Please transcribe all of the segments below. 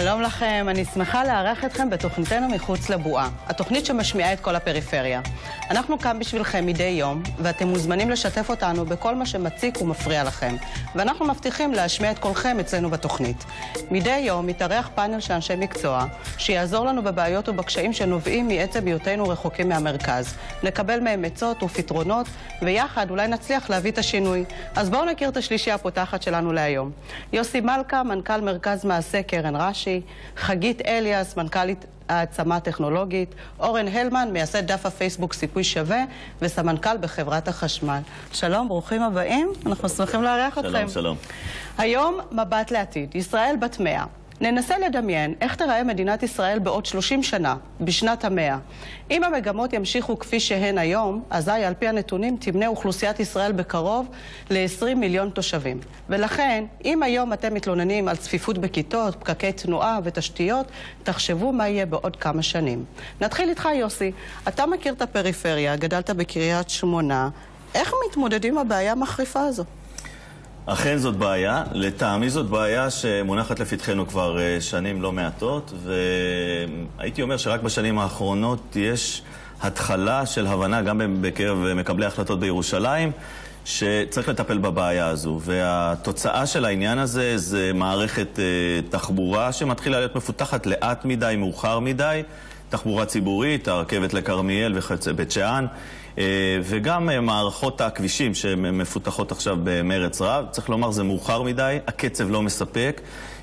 שלום לכם, אני שמחה לארח אתכם בתוכניתנו מחוץ לבועה, התוכנית שמשמיעה את כל הפריפריה. אנחנו כאן בשבילכם מדי יום, ואתם מוזמנים לשתף אותנו בכל מה שמציק ומפריע לכם, ואנחנו מבטיחים להשמיע את קולכם אצלנו בתוכנית. מדי יום יתארח פאנל של אנשי מקצוע, שיעזור לנו בבעיות ובקשיים שנובעים מעצם היותנו רחוקים מהמרכז. נקבל מהם עצות ופתרונות, ויחד אולי נצליח להביא את השינוי. אז בואו נכיר את השלישייה הפותחת שלנו להיום. יוסי מלכה, מנכ"ל מרכז מעשה קרן רש"י, חגית אליאס, מנכ"לית העצמה טכנולוגית, אורן הלמן, מייסד דף הפייסבוק סיכוי שווה, וסמנכ"ל בחברת החשמל. שלום, ברוכים הבאים, אנחנו שמחים לארח אתכם. שלום, שלום. היום מבט לעתיד, ישראל בת מאה. ננסה לדמיין איך תראה מדינת ישראל בעוד 30 שנה, בשנת המאה. אם המגמות ימשיכו כפי שהן היום, אזי על פי הנתונים תמנה אוכלוסיית ישראל בקרוב ל-20 מיליון תושבים. ולכן, אם היום אתם מתלוננים על צפיפות בכיתות, פקקי תנועה ותשתיות, תחשבו מה יהיה בעוד כמה שנים. נתחיל איתך, יוסי. אתה מכיר את הפריפריה, גדלת בקריית שמונה. איך מתמודדים עם הבעיה המחריפה הזו? אכן זאת בעיה. לטעמי זאת בעיה שמונחת לפתחנו כבר אה, שנים לא מעטות, והייתי אומר שרק בשנים האחרונות יש התחלה של הבנה גם בקרב מקבלי החלטות בירושלים, שצריך לטפל בבעיה הזו. והתוצאה של העניין הזה זה מערכת אה, תחבורה שמתחילה להיות מפותחת לאט מדי, מאוחר מדי. תחבורה ציבורית, הרכבת לכרמיאל וחצי בית שאן. אה, וגם אה, מערכות הכבישים שמפותחות עכשיו במרץ רב. צריך לומר, זה מאוחר מדי, הקצב לא מספק,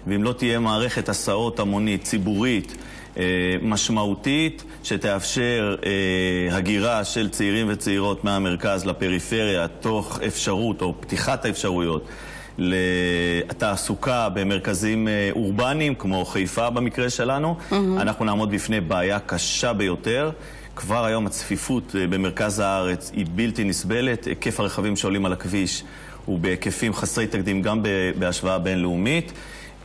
ואם לא תהיה מערכת הסעות המונית ציבורית אה, משמעותית, שתאפשר הגירה של צעירים וצעירות מהמרכז לפריפריה, תוך אפשרות או פתיחת האפשרויות לתעסוקה במרכזים אורבניים, כמו חיפה במקרה שלנו, mm-hmm. אנחנו נעמוד בפני בעיה קשה ביותר. כבר היום הצפיפות אה, במרכז הארץ היא בלתי נסבלת, היקף הרכבים שעולים על הכביש הוא בהיקפים חסרי תקדים גם בהשוואה בינלאומית.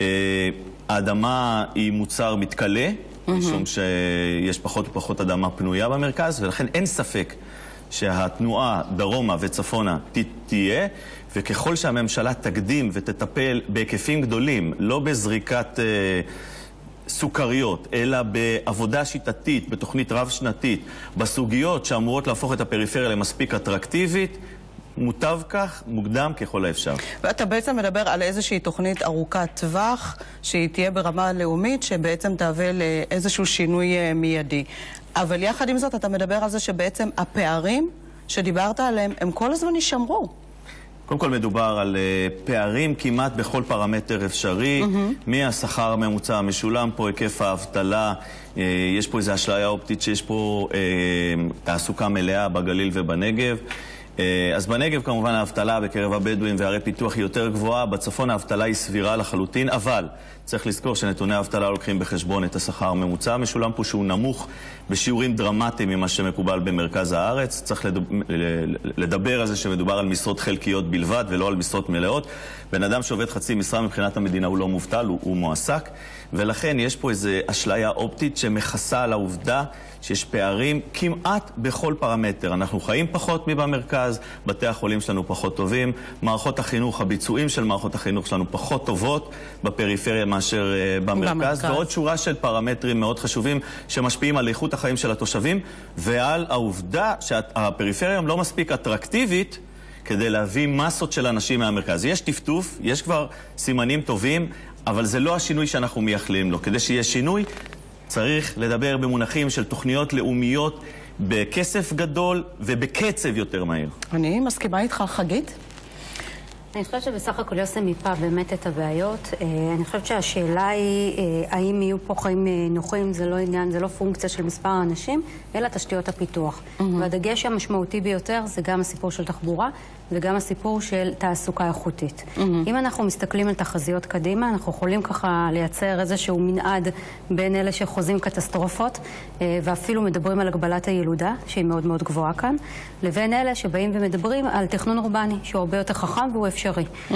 אה, האדמה היא מוצר מתכלה. משום שיש פחות ופחות אדמה פנויה במרכז, ולכן אין ספק שהתנועה דרומה וצפונה תהיה, וככל שהממשלה תקדים ותטפל בהיקפים גדולים, לא בזריקת... סוכריות, אלא בעבודה שיטתית, בתוכנית רב-שנתית, בסוגיות שאמורות להפוך את הפריפריה למספיק אטרקטיבית, מוטב כך, מוקדם ככל האפשר. ואתה בעצם מדבר על איזושהי תוכנית ארוכת טווח, שהיא תהיה ברמה הלאומית, שבעצם תהווה לאיזשהו שינוי אה, מיידי. אבל יחד עם זאת, אתה מדבר על זה שבעצם הפערים שדיברת עליהם, הם כל הזמן יישמרו. קודם כל מדובר על uh, פערים כמעט בכל פרמטר אפשרי, mm-hmm. מהשכר הממוצע המשולם פה, היקף האבטלה, uh, יש פה איזו אשליה אופטית שיש פה uh, תעסוקה מלאה בגליל ובנגב. אז בנגב כמובן האבטלה בקרב הבדואים וערי פיתוח היא יותר גבוהה, בצפון האבטלה היא סבירה לחלוטין, אבל צריך לזכור שנתוני האבטלה לוקחים בחשבון את השכר הממוצע המשולם פה שהוא נמוך בשיעורים דרמטיים ממה שמקובל במרכז הארץ. צריך לדבר על זה שמדובר על משרות חלקיות בלבד ולא על משרות מלאות. בן אדם שעובד חצי משרה מבחינת המדינה הוא לא מובטל, הוא, הוא מועסק, ולכן יש פה איזו אשליה אופטית שמכסה על העובדה שיש פערים כמעט בכל פרמטר. אנחנו חיים פחות מבמרכז, בתי החולים שלנו פחות טובים, מערכות החינוך, הביצועים של מערכות החינוך שלנו פחות טובות בפריפריה מאשר uh, במרכז, במרכז, ועוד שורה של פרמטרים מאוד חשובים שמשפיעים על איכות החיים של התושבים ועל העובדה שהפריפריה היום לא מספיק אטרקטיבית כדי להביא מסות של אנשים מהמרכז. יש טפטוף, יש כבר סימנים טובים, אבל זה לא השינוי שאנחנו מייחלים לו. כדי שיהיה שינוי, צריך לדבר במונחים של תוכניות לאומיות בכסף גדול ובקצב יותר מהיר. אני מסכימה איתך, חגית? אני חושבת שבסך הכל יוסי מיפה באמת את הבעיות. אה, אני חושבת שהשאלה היא אה, האם יהיו פה חיים אה, נוחים, זה לא עניין, זה לא פונקציה של מספר האנשים, אלא תשתיות הפיתוח. והדגש המשמעותי ביותר זה גם הסיפור של תחבורה וגם הסיפור של תעסוקה איכותית. Mm-hmm. אם אנחנו מסתכלים על תחזיות קדימה, אנחנו יכולים ככה לייצר איזשהו מנעד בין אלה שחוזים קטסטרופות, ואפילו מדברים על הגבלת הילודה, שהיא מאוד מאוד גבוהה כאן, לבין אלה שבאים ומדברים על תכנון אורבני, שהוא הרבה יותר חכם והוא אפשרי. Mm-hmm.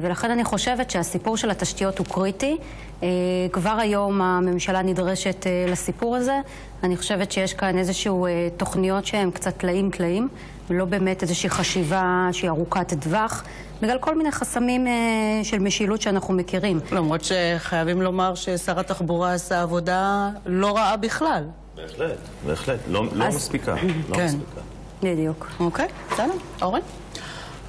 ולכן אני חושבת שהסיפור של התשתיות הוא קריטי. אה, כבר היום הממשלה נדרשת אה, לסיפור הזה. אני חושבת שיש כאן איזשהו תוכניות שהן קצת טלאים טלאים. ולא באמת איזושהי חשיבה שהיא ארוכת טווח, בגלל כל מיני חסמים אה, של משילות שאנחנו מכירים. למרות שחייבים לומר ששר התחבורה עשה עבודה לא רעה בכלל. בהחלט, בהחלט. לא, לא אז- מספיקה. לא כן. מספיקה. בדיוק. אוקיי, בסדר. אורן?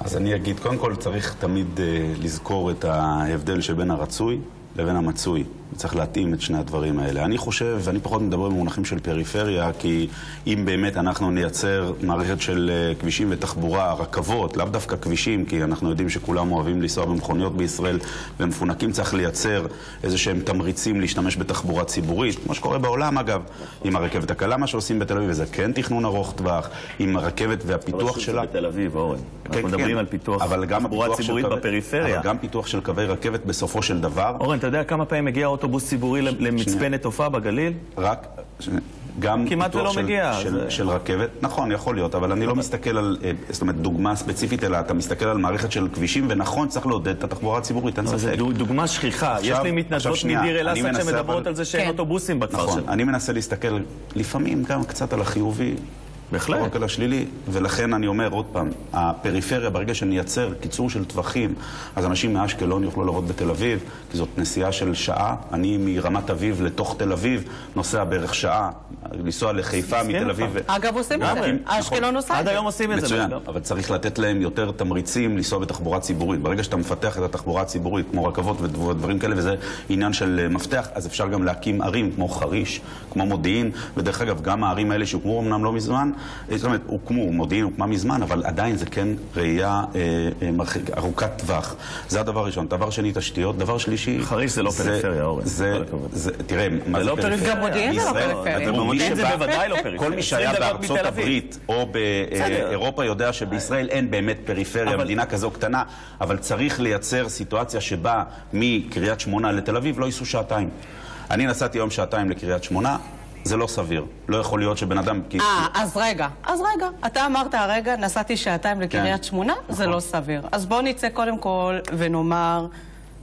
אז אני אגיד, קודם כל צריך תמיד uh, לזכור את ההבדל שבין הרצוי לבין המצוי. צריך להתאים את שני הדברים האלה. אני חושב, ואני פחות מדבר במונחים של פריפריה, כי אם באמת אנחנו נייצר מערכת של uh, כבישים ותחבורה, רכבות, לאו דווקא כבישים, כי אנחנו יודעים שכולם אוהבים לנסוע במכוניות בישראל, ומפונקים צריך לייצר איזה שהם תמריצים להשתמש בתחבורה ציבורית, כמו שקורה בעולם אגב, עם הרכבת הקלה, מה שעושים בתל אביב, וזה כן תכנון ארוך טווח, עם הרכבת והפיתוח שלה. בתל אביב, אורן. כן, אנחנו מדברים כן. על פיתוח אבל גם תחבורה ציבורית בפריפריה. אבל גם פיתוח של קווי רכבת בסופו של דבר, אורן, אתה יודע כמה פעמים מגיע אוטובוס ציבורי למצפנת עופרה בגליל? רק... גם כמעט ולא של, מגיע, של, זה- של רכבת, נכון, יכול להיות, אבל אני לא מסתכל על, אה, זאת אומרת, דוגמה ספציפית, אלא אתה מסתכל על מערכת של כבישים, ונכון, צריך לעודד את התחבורה הציבורית, אין אבל ספק. זו דוגמה שכיחה. יש עכשיו- לי עכשיו מתנדבות מדיר אל-אסד שמדברות אבל- על זה שאין כן. אוטובוסים בכפר נכון, שלהם. אני מנסה להסתכל לפעמים גם קצת על החיובי. בהחלט. לא רק על השלילי, ולכן אני אומר עוד פעם, הפריפריה, ברגע שנייצר קיצור של טווחים, אז אנשים מאשקלון יוכלו לעבוד בתל אביב, כי זאת נסיעה של שעה. אני מרמת אביב לתוך תל אביב נוסע בערך שעה, לנסוע לחיפה מתל. אביב. ו- אגב, עושים את זה. נכון. אשקלון עושה את עד זה. היום עושים את זה. מצוין. אבל צריך לתת להם יותר תמריצים לנסוע בתחבורה ציבורית. ברגע שאתה מפתח את התחבורה הציבורית, כמו רכבות ודב- ודברים כאלה, וזה עניין של אה, מפתח, אז אפשר גם להקים ערים כמו חריש, כמו מודיעין, ודרך אגב, גם הערים האלה שהוקמו אמנם לא מזמן, זאת אומרת, הוקמו, מודיעין הוקמה מזמן, אבל עדיין זה כן ראייה אה, אה, ארוכת טווח. זה הדבר הראשון. דבר שני, תשתיות. דבר שלישי... חריש זה לא פריפריה, אורן. תראה, מה זה זה לא פריפריה. גם מודיעין זה לא פריפריה. ומי במודיעין זה בוודאי לא פריפריה. כל מי שהיה 20 דקות בארצות. הברית או. באירופה יודע שבישראל אין באמת פריפריה, מדינה כזו קטנה, אבל צריך לייצר סיטואציה שבה מקריית שמונה לתל אביב לא ייסעו שעתיים. אני נסעתי היום שעתיים לקריית שמונה, זה לא סביר. לא יכול להיות שבן אדם... כי- אה, אז רגע, אז רגע. אתה אמרת הרגע, נסעתי שעתיים לקריית כן. שמונה, זה נכון. לא סביר. אז בואו נצא קודם כל ונאמר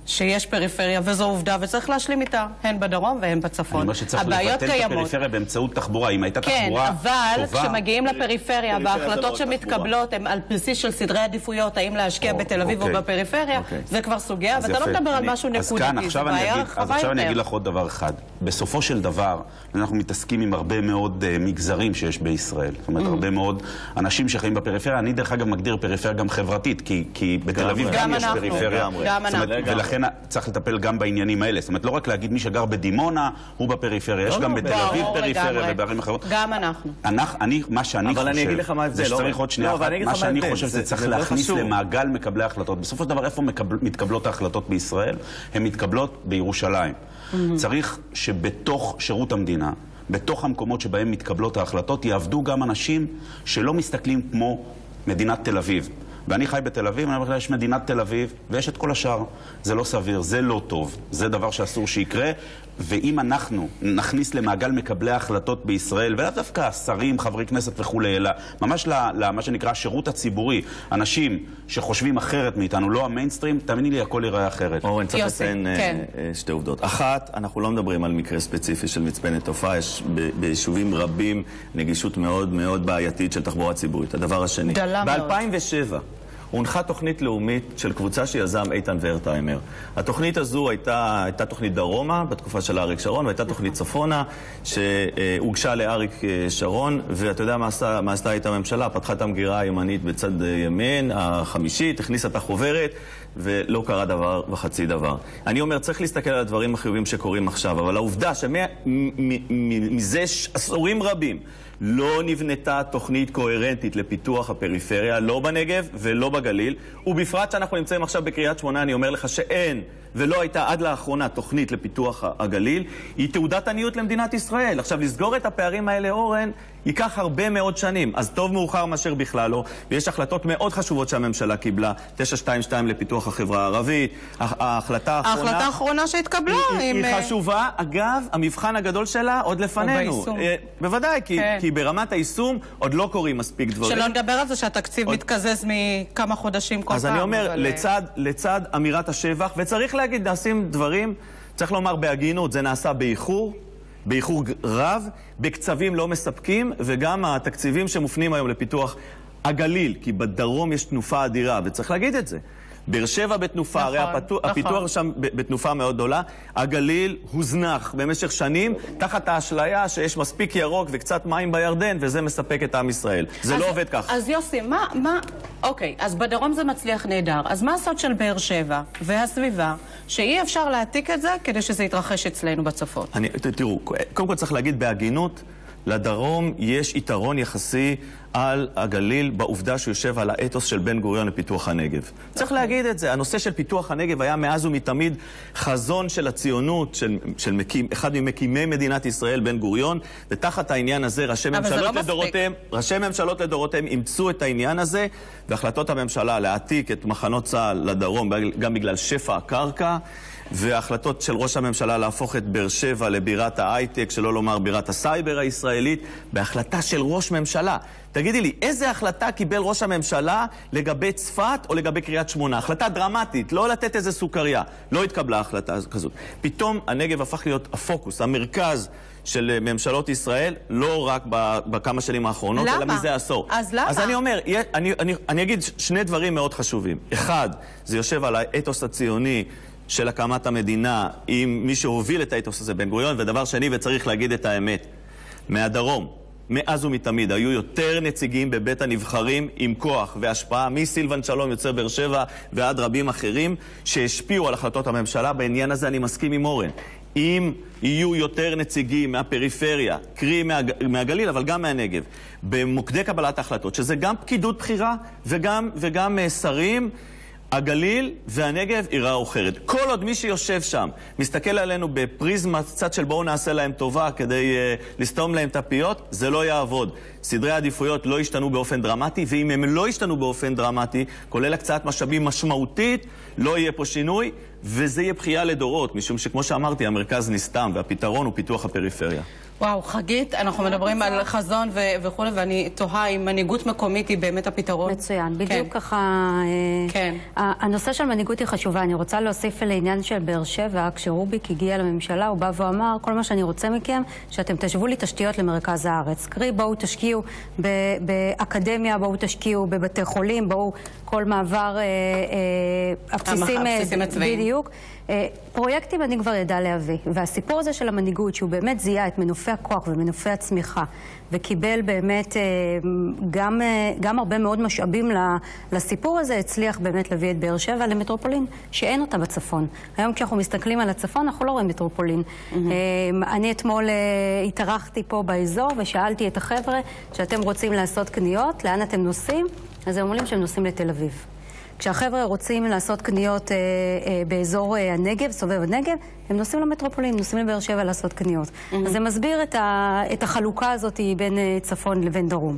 שיש פריפריה, וזו עובדה, וצריך להשלים איתה, הן בדרום והן בצפון. אני אומר שצריך לבטל את. הפריפריה באמצעות תחבורה. אם הייתה כן, תחבורה אבל טובה... כשמגיעים לפריפריה פריפריה זה לא וההחלטות שמתקבלות הן על בסיס של סדרי עדיפויות, האם להשקיע או, בתל אביב או אוקיי. בפריפריה, אוקיי. זה כבר סוגיה, אז ואתה לא. מדבר על משהו אז נקודתי, זו עכשיו אני בעיה אגיד- אז רחבה עכשיו אני אגיד יותר. לך עוד דבר אחד. בסופו של דבר, אנחנו מתעסקים עם הרבה מאוד uh, מגזרים שיש בישראל. זאת Mm. אומרת, הרבה מאוד אנשים שחיים בפריפריה. אני, דרך אגב, מגדיר פריפריה גם חברתית, כי, כי בתל אביב גם גם יש אנחנו, פריפריה. ולכן צריך לטפל גם בעניינים האלה. זאת אומרת, לא רק להגיד מי שגר בדימונה, הוא בפריפריה. יש לא, גם לא, בתל אביב פריפריה. ובערים אחרות. גם אנחנו. אנחנו, אני, מה שאני אבל חושב, אני אגיד לך מה ההבדל, זה שצריך. עוד שנייה לא, אבל אחת, מה שאני. חושב זה- זה צריך זה להכניס חשוב. למעגל מקבלי ההחלטות. בסופו של דבר, איפה מקבל, מתקבלות ההחלטות בישראל? הן מתקבלות בירושלים. צריך שבתוך שירות המדינה, בתוך המקומות שבהם מתקבלות ההחלטות, יעבדו גם אנשים שלא מסתכלים כמו מדינת תל אביב. ואני חי בתל אביב, אני אומר לך, יש מדינת תל אביב, ויש את כל השאר. זה לא סביר, זה לא טוב, זה דבר שאסור שיקרה. ואם אנחנו נכניס למעגל מקבלי ההחלטות בישראל, ולאו דווקא שרים, חברי כנסת וכולי, אלא ממש למה שנקרא השירות הציבורי, אנשים שחושבים אחרת מאיתנו, לא המיינסטרים, תאמיני לי, הכל ייראה אחרת. אורן, צריך לציין אה, כן. אה, שתי עובדות. אחת, אנחנו לא מדברים על מקרה ספציפי של מצפנת תופעה, יש ביישובים רבים נגישות מאוד מאוד בעייתית של תחבורה ציבורית. הדבר השני, דלה מאוד. ב-2007 הונחה תוכנית לאומית של קבוצה שיזם איתן ורטהיימר. התוכנית הזו הייתה, הייתה תוכנית דרומה בתקופה של אריק שרון, והייתה תוכנית צפונה שהוגשה לאריק אה, שרון, ואתה יודע מה, עשה, מה עשתה איתה הממשלה? פתחה את המגירה הימנית בצד אה, ימין, החמישית, הכניסה את החוברת, ולא קרה דבר וחצי דבר. אני אומר, צריך להסתכל על הדברים החיובים שקורים עכשיו, אבל העובדה שמזה עשורים רבים לא נבנתה תוכנית קוהרנטית לפיתוח הפריפריה, לא בנגב ולא בגליל, ובפרט שאנחנו נמצאים עכשיו בקריית שמונה, אני אומר לך שאין ולא הייתה עד לאחרונה תוכנית לפיתוח הגליל, היא תעודת עניות למדינת ישראל. עכשיו, לסגור את הפערים האלה, אורן, ייקח הרבה מאוד שנים. אז טוב מאוחר מאשר בכלל לא, ויש החלטות מאוד חשובות שהממשלה קיבלה, 922 לפיתוח החברה הערבית, הח- ההחלטה האחרונה... ההחלטה האחרונה שהתקבלה היא, עם... היא אה, חשובה, אגב, המבחן הגדול שלה עוד לפנינו. ביישום. אה, בוודאי, כי, כן. כי ברמת היישום עוד לא קורים מספיק דברים. שלא נדבר על זה שהתקציב עוד- מתקזז מכמה חודשים כל אז פעם. אני אומר, אבל, אה, לצד, לצד אמירת השבח, וצריך להגיד, נעשים דברים, צריך לומר בהגינות, זה נעשה באיחור, באיחור רב, בקצבים לא מספקים, וגם התקציבים שמופנים היום לפיתוח הגליל, כי בדרום יש תנופה אדירה, וצריך להגיד את זה. באר שבע בתנופה, נכון, הרי הפתוח, נכון. הפיתוח שם בתנופה מאוד גדולה. הגליל הוזנח במשך שנים, תחת האשליה שיש מספיק ירוק וקצת מים בירדן, וזה מספק את עם ישראל. זה אז- לא עובד ככה. אז יוסי, מה, מה... אוקיי, אז בדרום זה מצליח נהדר. אז מה הסוד של באר שבע והסביבה, שאי אפשר להעתיק את זה כדי שזה יתרחש אצלנו בצפון? אני, ת- תראו, קודם כל צריך להגיד בהגינות, לדרום יש יתרון יחסי על הגליל בעובדה שהוא יושב על האתוס של בן גוריון לפיתוח הנגב. צריך להגיד את זה. הנושא של פיתוח הנגב היה מאז ומתמיד חזון של הציונות, של, של מקים, אחד ממקימי מדינת ישראל, בן גוריון, ותחת העניין הזה ראשי לא ממשלות מספיק. לדורותיהם, ראשי ממשלות לדורותיהם אימצו את העניין הזה, והחלטות הממשלה להעתיק את מחנות צה"ל לדרום, גם בגלל שפע הקרקע. וההחלטות של ראש הממשלה להפוך את באר שבע לבירת ההייטק, שלא לומר בירת הסייבר הישראלית, בהחלטה של ראש ממשלה. תגידי לי, איזה החלטה קיבל ראש הממשלה לגבי צפת או לגבי קריית שמונה? החלטה דרמטית, לא לתת איזה סוכריה. לא התקבלה החלטה כזאת. פתאום הנגב הפך להיות הפוקוס, המרכז של ממשלות ישראל, לא רק בכמה שנים האחרונות, למה? אלא מזה עשור. אז למה? אז אני אומר, אני, אני, אני אגיד שני דברים מאוד חשובים. אחד, זה יושב על האתוס הציוני של הקמת המדינה עם מי שהוביל את האתוס הזה, בן גוריון, ודבר שני, וצריך להגיד את האמת, מהדרום, מאז ומתמיד, היו יותר נציגים בבית הנבחרים עם כוח והשפעה, מסילבן שלום יוצר באר שבע ועד רבים אחרים, שהשפיעו על החלטות הממשלה. בעניין הזה אני מסכים עם אורן. אם יהיו יותר נציגים מהפריפריה, קרי מהג... מהגליל, אבל גם מהנגב, במוקדי קבלת ההחלטות, שזה גם פקידות בכירה וגם, וגם uh, שרים, הגליל והנגב ייראו אחרת. כל עוד מי שיושב שם מסתכל עלינו בפריזמה קצת של בואו נעשה להם טובה כדי uh, לסתום להם את הפיות, זה לא יעבוד. סדרי העדיפויות לא השתנו באופן דרמטי, ואם הם לא השתנו באופן דרמטי, כולל הקצאת משאבים משמעותית, לא יהיה פה שינוי, וזה יהיה בכייה לדורות, משום שכמו שאמרתי, המרכז נסתם, והפתרון הוא פיתוח הפריפריה. וואו, חגית, אנחנו מדברים על חזון ו- וכולי, ואני תוהה אם מנהיגות מקומית היא באמת הפתרון. מצוין, בדיוק כן. ככה... אה, כן. ה- הנושא של מנהיגות היא חשובה. אני רוצה להוסיף לעניין של באר שבע, כשרוביק הגיע לממשלה, הוא בא ואמר, כל מה שאני רוצה מכם, שאתם תשוו לי תשתיות למרכז הארץ. קרי, בואו תשקיעו באקדמיה, בואו תשקיעו בבתי חולים, בואו כל מעבר, אה, אה, הבסיסים... הבסיסים הצבאיים. בדיוק. אה, פרויקטים אני כבר ידע להביא, והסיפור הזה של המנהיגות, שהוא באמת זיהה את מנופי הכוח ומנופי הצמיחה, וקיבל באמת אה, גם, אה, גם הרבה מאוד משאבים לסיפור הזה, הצליח באמת להביא את באר שבע למטרופולין שאין אותה בצפון. היום כשאנחנו מסתכלים על הצפון, אנחנו לא רואים מטרופולין. אה, אני אתמול התארחתי פה באזור ושאלתי את החבר'ה, שאתם רוצים לעשות קניות, לאן אתם נוסעים? אז הם אומרים שהם נוסעים לתל אביב. כשהחבר'ה רוצים לעשות קניות אה, אה, באזור אה, הנגב, סובב הנגב, הם נוסעים למטרופולין, נוסעים לבאר שבע לעשות קניות. אז זה מסביר את, ה, את החלוקה הזאת בין אה, צפון לבין דרום.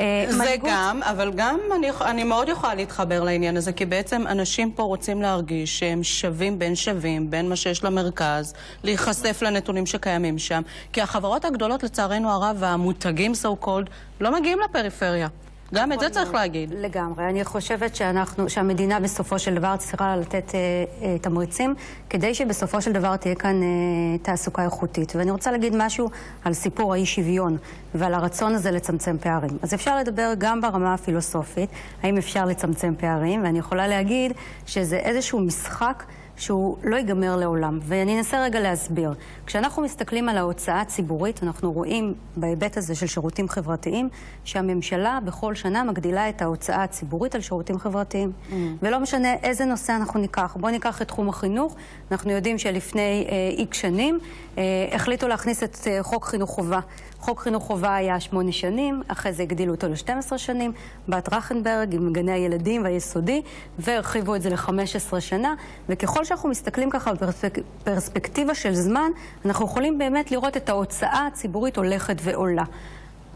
אה, זה מנהיגות- גם, אבל גם אני, אני מאוד יכולה להתחבר לעניין הזה, כי בעצם אנשים פה רוצים להרגיש שהם שווים בין שווים, בין מה שיש למרכז, להיחשף לנתונים שקיימים שם, כי החברות הגדולות, לצערנו הרב, והמותגים so called, לא מגיעים לפריפריה. גם את זה צריך להגיד. לגמרי. אני חושבת שאנחנו, שהמדינה בסופו של דבר צריכה לתת אה, אה, תמריצים כדי שבסופו של דבר תהיה כאן אה, תעסוקה איכותית. ואני רוצה להגיד משהו על סיפור האי-שוויון ועל הרצון הזה לצמצם פערים. אז אפשר לדבר גם ברמה הפילוסופית, האם אפשר לצמצם פערים, ואני יכולה להגיד שזה איזשהו משחק שהוא לא ייגמר לעולם. ואני אנסה רגע להסביר. כשאנחנו מסתכלים על ההוצאה הציבורית, אנחנו רואים בהיבט הזה של שירותים חברתיים, שהממשלה בכל שנה מגדילה את ההוצאה הציבורית על שירותים חברתיים. Mm. ולא משנה איזה נושא אנחנו ניקח. בואו ניקח את תחום החינוך. אנחנו יודעים שלפני איקס שנים אה, החליטו להכניס את אה, חוק חינוך חובה. חוק חינוך חובה היה שמונה שנים, אחרי זה הגדילו אותו ל-12 שנים, בת טרכנברג עם גני הילדים והיסודי, והרחיבו את זה ל-15 שנה, וככל שאנחנו מסתכלים ככה בפרספקטיבה של זמן, אנחנו יכולים באמת לראות את ההוצאה הציבורית הולכת ועולה.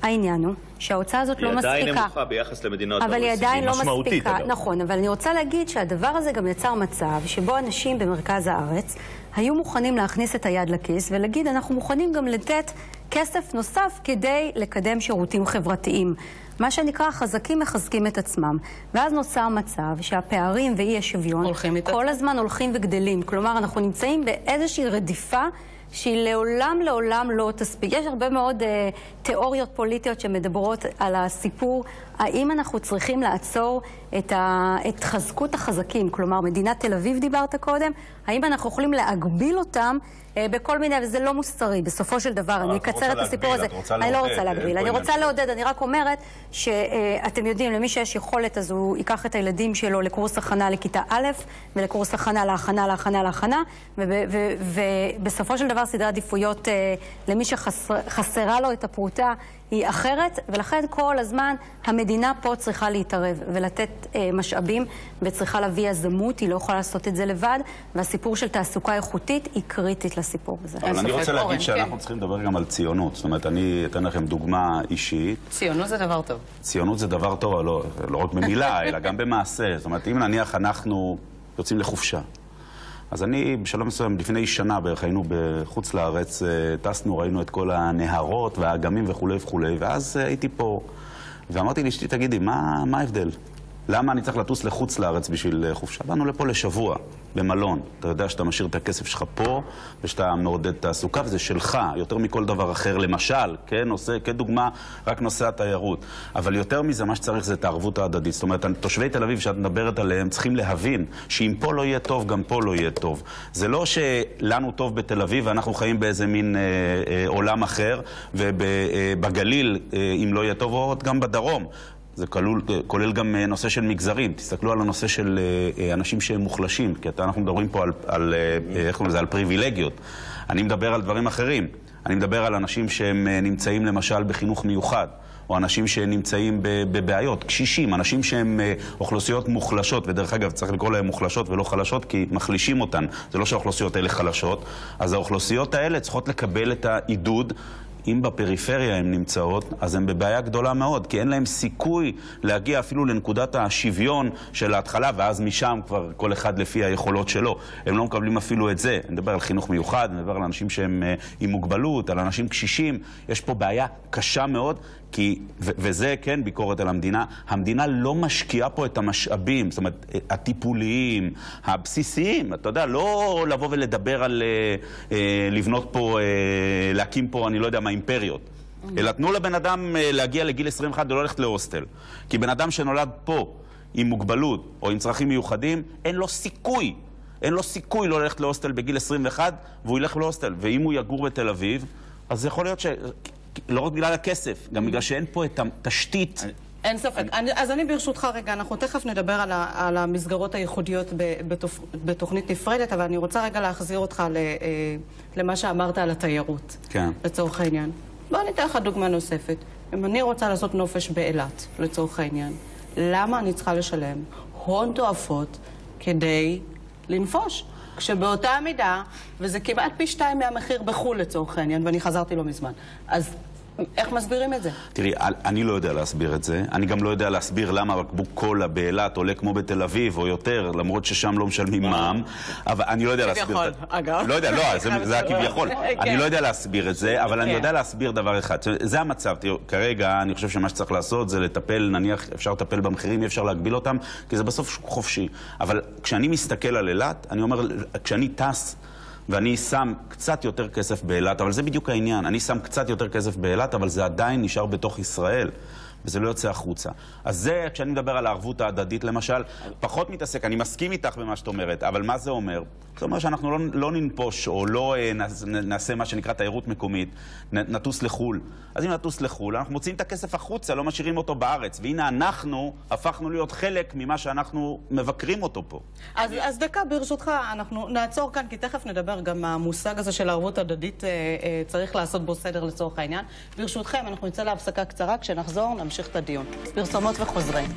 העניין הוא שההוצאה הזאת לא מספיקה. ביחס למדינות אבל היא עדיין לא מספיקה, אגב. נכון, אבל אני רוצה להגיד שהדבר הזה גם יצר מצב שבו אנשים במרכז הארץ היו מוכנים להכניס את היד לכיס ולהגיד, אנחנו מוכנים גם לתת כסף נוסף כדי לקדם שירותים חברתיים. מה שנקרא, החזקים מחזקים את עצמם. ואז נוצר מצב שהפערים ואי השוויון. כל הזמן הולכים וגדלים. כלומר, אנחנו נמצאים באיזושהי רדיפה שהיא לעולם לעולם לא תספיק. יש הרבה מאוד אה, תיאוריות פוליטיות שמדברות על הסיפור, האם אנחנו צריכים לעצור את התחזקות החזקים, כלומר מדינת תל אביב דיברת קודם, האם אנחנו יכולים להגביל אותם אה, בכל מיני, וזה לא מוסרי, בסופו של דבר, אני אקצר את הסיפור הזה. אני לא רוצה להגביל, אני רוצה לעודד, אני רק אומרת שאתם יודעים, למי שיש יכולת אז הוא ייקח את הילדים שלו לקורס הכנה לכיתה א' ולקורס הכנה להכנה להכנה להכנה, ובסופו של דבר סדרי עדיפויות אה, למי שחסרה לו את הפרוטה היא אחרת, ולכן כל הזמן המדינה פה צריכה להתערב ולתת אה, משאבים וצריכה להביא יזמות, היא לא יכולה לעשות את זה לבד, והסיפור של תעסוקה איכותית היא קריטית לסיפור הזה. אבל אני רוצה להגיד שאנחנו כן. צריכים לדבר גם על ציונות. זאת אומרת, אני אתן לכם דוגמה אישית. ציונות זה דבר טוב. ציונות זה דבר טוב, לא, לא רק במילה, אלא גם במעשה. זאת אומרת, אם נניח אנחנו יוצאים לחופשה, אז אני, בשלב מסוים, לפני שנה בערך, היינו בחוץ לארץ, אה, טסנו, ראינו את כל הנהרות והאגמים וכולי וכולי, ואז אה, הייתי פה, ואמרתי לאשתי, תגידי, מה, מה ההבדל? למה אני צריך לטוס לחוץ לארץ בשביל אה, חופשה? באנו לפה לשבוע, במלון. אתה יודע שאתה משאיר את הכסף שלך פה, ושאתה מעודד תעסוקה, וזה שלך, יותר מכל דבר אחר. למשל, כן, עושה, כדוגמה, רק נושא התיירות. אבל יותר מזה, מה שצריך זה את הערבות ההדדית. זאת אומרת, תושבי תל אביב שאת מדברת עליהם צריכים להבין שאם פה לא יהיה טוב, גם פה לא יהיה טוב. זה לא שלנו טוב בתל אביב ואנחנו חיים באיזה מין אה, אה, עולם אחר, ובגליל, אה, אם לא יהיה טוב, או גם בדרום. זה כלול, כולל גם אה, נושא של מגזרים. תסתכלו על הנושא של אה, אה, אנשים שהם מוחלשים, כי אנחנו מדברים פה על, על איך קוראים על פריבילגיות. אני מדבר על דברים אחרים. אני מדבר על אנשים שהם נמצאים למשל בחינוך מיוחד. או אנשים שנמצאים בבעיות, קשישים, אנשים שהם אוכלוסיות מוחלשות, ודרך אגב צריך לקרוא להם מוחלשות ולא חלשות כי מחלישים אותן, זה לא שהאוכלוסיות האלה חלשות, אז האוכלוסיות האלה צריכות לקבל את העידוד אם בפריפריה הן נמצאות, אז הן בבעיה גדולה מאוד, כי אין להן סיכוי להגיע אפילו לנקודת השוויון של ההתחלה, ואז משם כבר כל אחד לפי היכולות שלו. הם לא מקבלים אפילו את זה. אני מדבר על חינוך מיוחד, אני מדבר על אנשים שהם uh, עם מוגבלות, על אנשים קשישים. יש פה בעיה קשה מאוד, כי, ו- וזה כן ביקורת על המדינה, המדינה לא משקיעה פה את המשאבים, זאת אומרת, הטיפוליים, הבסיסיים, אתה יודע, לא לבוא ולדבר על uh, uh, לבנות פה, uh, להקים פה, אני לא יודע מה, אימפריות. אלא תנו לבן אדם להגיע לגיל 21 ולא ללכת להוסטל. כי בן אדם שנולד פה עם מוגבלות או עם צרכים מיוחדים, אין לו סיכוי. אין לו סיכוי לא ללכת להוסטל בגיל 21, והוא ילך להוסטל. ואם הוא יגור בתל אביב, אז יכול להיות ש... לא רק בגלל הכסף, גם בגלל שאין פה את התשתית. אין ספק. אני, אז אני ברשותך רגע, אנחנו תכף נדבר על, ה, על המסגרות הייחודיות בתופ, בתוכנית נפרדת, אבל אני רוצה רגע להחזיר אותך ל, אה, למה שאמרת על התיירות. כן. לצורך העניין. בוא אני אתן לך דוגמה נוספת. אם אני רוצה לעשות נופש באילת, לצורך העניין, למה אני צריכה לשלם הון תועפות כדי לנפוש? כשבאותה מידה, וזה כמעט פי שתיים מהמחיר בחו"ל לצורך העניין, ואני חזרתי לא מזמן, אז איך מסבירים את זה? תראי, אני לא יודע להסביר את זה. אני גם לא יודע להסביר למה בקבוק קולה באילת עולה כמו בתל אביב או יותר, למרות ששם לא משלמים מע"מ. אבל אני לא יודע להסביר את זה. כביכול, אגב. לא יודע, לא, זה הכביכול. אני כן. לא יודע להסביר את זה, אבל אני כן. יודע להסביר דבר אחד. זה המצב. תראו, כרגע אני חושב שמה שצריך לעשות זה לטפל, נניח, אפשר לטפל במחירים, אי אפשר להגביל אותם, כי זה בסוף חופשי. אבל כשאני מסתכל על אילת, אני אומר, כשאני טס... ואני שם קצת יותר כסף באילת, אבל זה בדיוק העניין. אני שם קצת יותר כסף באילת, אבל זה עדיין נשאר בתוך ישראל. וזה לא יוצא החוצה. אז זה, כשאני מדבר על הערבות ההדדית למשל, פחות מתעסק, אני מסכים איתך במה שאת אומרת, אבל מה זה אומר? זה אומר שאנחנו לא, לא ננפוש או לא אה, נעשה מה שנקרא תיירות מקומית, נטוס לחו"ל. אז אם נטוס לחו"ל, אנחנו מוציאים את הכסף החוצה, לא משאירים אותו בארץ. והנה אנחנו הפכנו להיות חלק ממה שאנחנו מבקרים אותו פה. אז, אז דקה, ברשותך, אנחנו נעצור כאן, כי תכף נדבר גם המושג הזה של ערבות הדדית, אה, אה, צריך לעשות בו סדר לצורך העניין. ברשותכם, אנחנו נצא להפסקה קצרה, כשנחזור נמשיך את הדיון. פרסומות וחוזרים.